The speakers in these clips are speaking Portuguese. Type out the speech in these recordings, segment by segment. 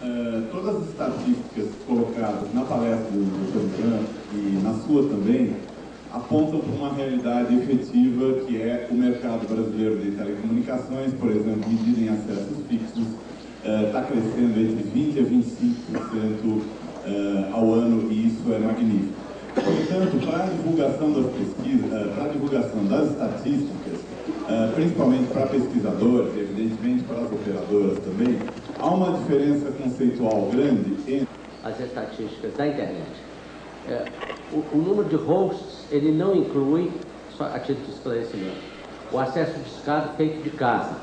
Uh, todas as estatísticas colocadas na palestra do Dr. Bran e na sua também apontam para uma realidade efetiva que é o mercado brasileiro de telecomunicações, por exemplo, medido em acessos fixos, está uh, crescendo entre 20% a 25% uh, ao ano e isso é magnífico. Portanto, para a divulgação das pesquisas, uh, para a divulgação das estatísticas, uh, principalmente para pesquisadores evidentemente para as operadoras também, há uma diferença conceitual grande entre as estatísticas da internet. É, o, o, número de hosts ele não inclui, só a título de esclarecimento, o acesso discado feito de casa.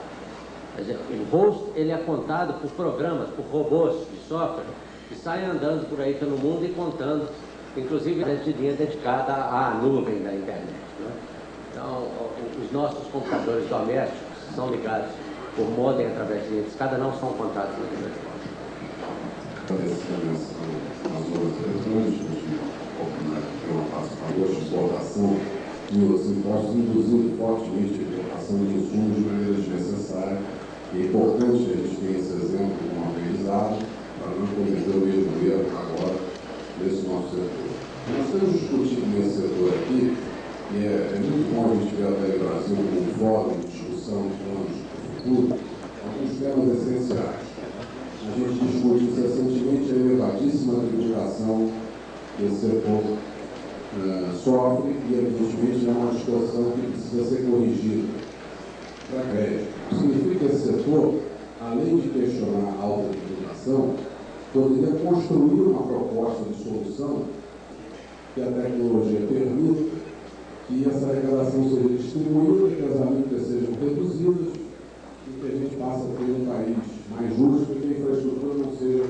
Dizer, o host ele é contado por programas, por robôs de software que saem andando por aí pelo mundo e contando, inclusive de linha dedicada à nuvem da internet. Então, os nossos computadores domésticos são ligados por modem através de escada, não são contados na internet. Nas zonas eletrônicas, de uma participadora de exportação e os impostos, induzindo fortemente a importação de insumos de maneira desnecessária. É importante que a gente tenha esse exemplo como para não cometer o mesmo erro agora nesse nosso setor. Nós estamos discutindo nesse setor aqui, e é, é muito bom a gente ver a Tele Brasil como um fórum de discussão de planos de futuro, alguns temas essenciais. A gente discute recentemente a elevadíssima tributação que esse setor uh, sofre e, evidentemente, é uma distorção que precisa ser corrigida para crédito. Significa que esse setor, além de questionar a alta tributação, poderia construir uma proposta de solução que a tecnologia permita que essa arrecadação seja distribuída, que as alíquotas sejam reduzidas e que a gente passe a ter um país mais justo e que a infraestrutura não seja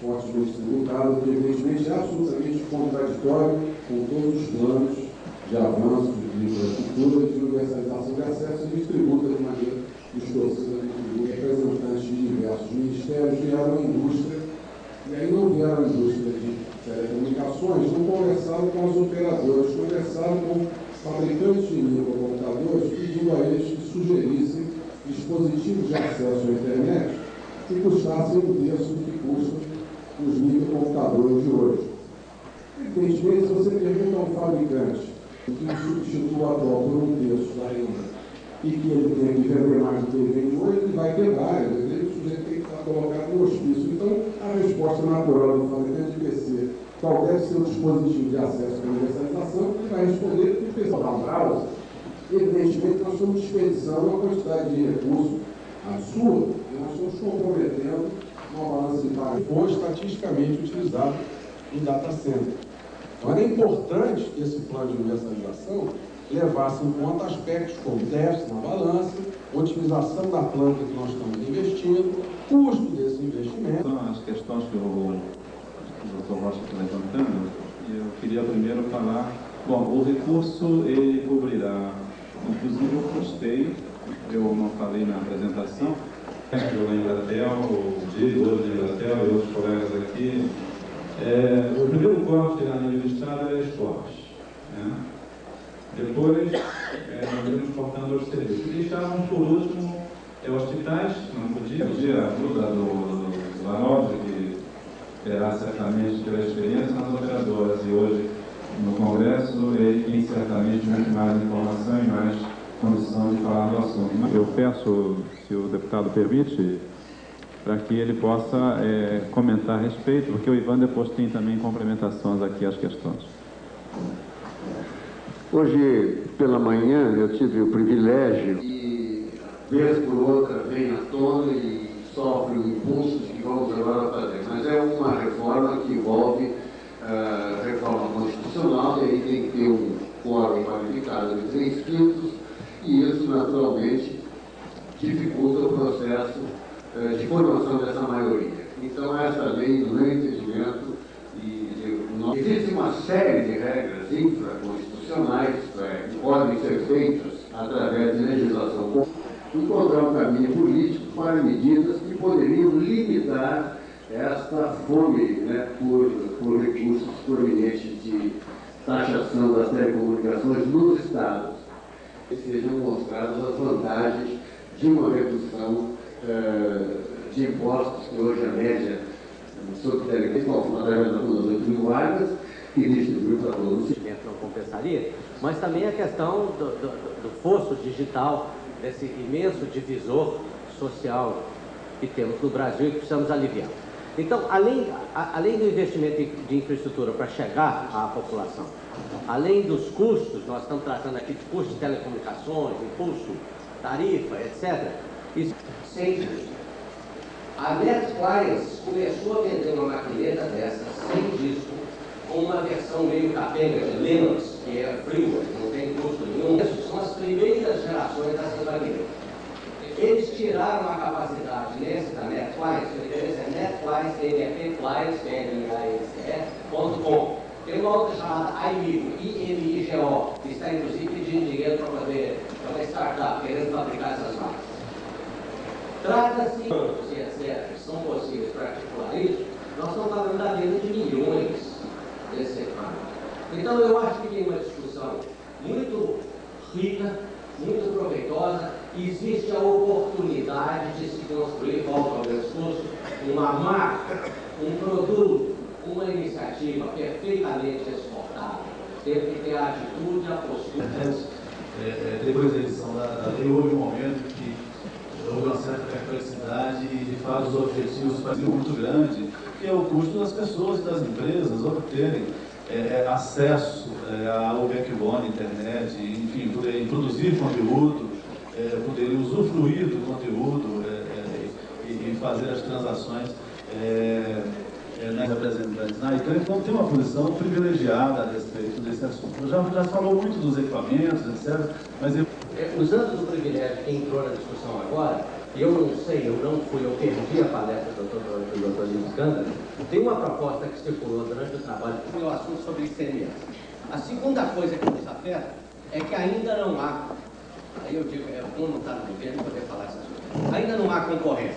fortemente tributada, que evidentemente é absolutamente contraditório com todos os planos de avanço de infraestrutura, de universalização de acesso e distributa de maneira distorcida representantes de diversos ministérios vieram à indústria e aí não vieram à indústria de telecomunicações, não conversaram com os operadores, conversaram com fabricantes de microcomputadores, pedindo a eles que sugerissem dispositivos de acesso à internet que custassem um terço do que custam os microcomputadores de hoje. Evidentemente, se você pergunta a um fabricante que substitua a atual por um terço da renda e que ele tem que vender mais do que ele vende hoje, ele vai quebrar, ele, o sujeito tem que estar colocado no hospício. Então, a resposta natural do fabricante de PC, qual deve ser o dispositivo de acesso à universalização, ele vai responder que o pessoal da evidentemente, nós estamos desperdiçando uma quantidade de recursos absurda nós estamos comprometendo uma balança de pagos. Foi estatisticamente utilizado em data center. Então, era importante que esse plano de universalização levasse em conta aspectos como déficit na balança, otimização da planta que nós estamos investindo, custo desse investimento. São as questões que o, o Dr. Rocha está levantando, eu queria primeiro falar, bom, o recurso ele cobrirá, inclusive o custeio, eu não falei na apresentação, o Embratel, o diretor de Embratel e outros colegas aqui, é, o primeiro corte na nível do Estado é esporte. Né? Depois, é, nós iremos cortando os serviços. E deixávamos, por último, é, hospitais, não podia, podia ajuda do, do, que terá certamente pela experiência nas operadoras. E hoje, no Congresso, ele tem certamente muito mais informação e mais condição de falar do assunto. Eu peço, se o deputado permite, para que ele possa é, comentar a respeito, porque o Ivan depois tem também complementações aqui às questões. Hoje, pela manhã, eu tive o privilégio e, vez por outra, vem à tona e sofre o impulso de que vamos agora fazer. Mas é uma reforma que envolve uh, reforma constitucional e aí tem que ter um quórum qualificado de três quintos e isso, naturalmente, dificulta o processo uh, de formação dessa maioria. Então, essa lei, meu entendimento, e, existe uma série de regras infraconstitucionais constitucionais é, que podem ser feitas através de legislação encontrar um caminho político para medidas que poderiam limitar esta fome né, por, por recursos provenientes de taxação das telecomunicações nos estados, que sejam mostradas as vantagens de uma redução eh, de impostos, que hoje a média sobre telecomunicação, através das 8 mil vagas, e distribuiu para todos não compensaria, mas também a questão do, do, do fosso digital, desse imenso divisor social que temos no Brasil e que precisamos aliviar. Então, além, a, além do investimento de infraestrutura para chegar à população, além dos custos, nós estamos tratando aqui de custos de telecomunicações, imposto, tarifa, etc. Isso, sem A Netflix começou a vender uma maquineta dessa, sem disco, com uma versão meio capenga de Linux, que é frio, não tem custo nenhum. Essas são as primeiras gerações dessas maquinetas. Eles tiraram a capacidade nesse da Netflix, o endereço é netflix.com. Tem uma outra chamada iMigo, I-M-I-G-O, que está inclusive pedindo dinheiro para fazer para uma startup querendo fabricar essas Trata-se, se etc., são possíveis para articular isso, nós estamos falando da venda de milhões desse equipamento. Então eu acho que tem uma discussão muito rica, muito proveitosa, existe a oportunidade de se construir, volta ao meu discurso, uma marca, um produto, uma iniciativa perfeitamente exportável. Tem que ter a atitude, a postura. É, é, depois da edição da, da lei, houve um momento que houve uma certa perplexidade e, de fato, os objetivos faziam muito grande, que é o custo das pessoas e das empresas obterem é, é acesso é, ao backbone, internet, enfim, poderem produzir conteúdo, é, poderem usufruir do conteúdo é, e, e, fazer as transações é, nas representantes na ICANN, então tem uma posição privilegiada a respeito desse assunto. Já, já falou muito dos equipamentos, etc., mas... Eu... É, usando do privilégio que entrou na discussão agora, eu não sei, eu não fui, eu perdi a palestra do Dr. Do Dr. Lino Scandalo, tem uma proposta que circulou durante o trabalho, que foi o assunto sobre ICMS. A segunda coisa que nos afeta é que ainda não há, aí eu digo, é bom não estar no governo poder falar essas coisas, ainda não há concorrência.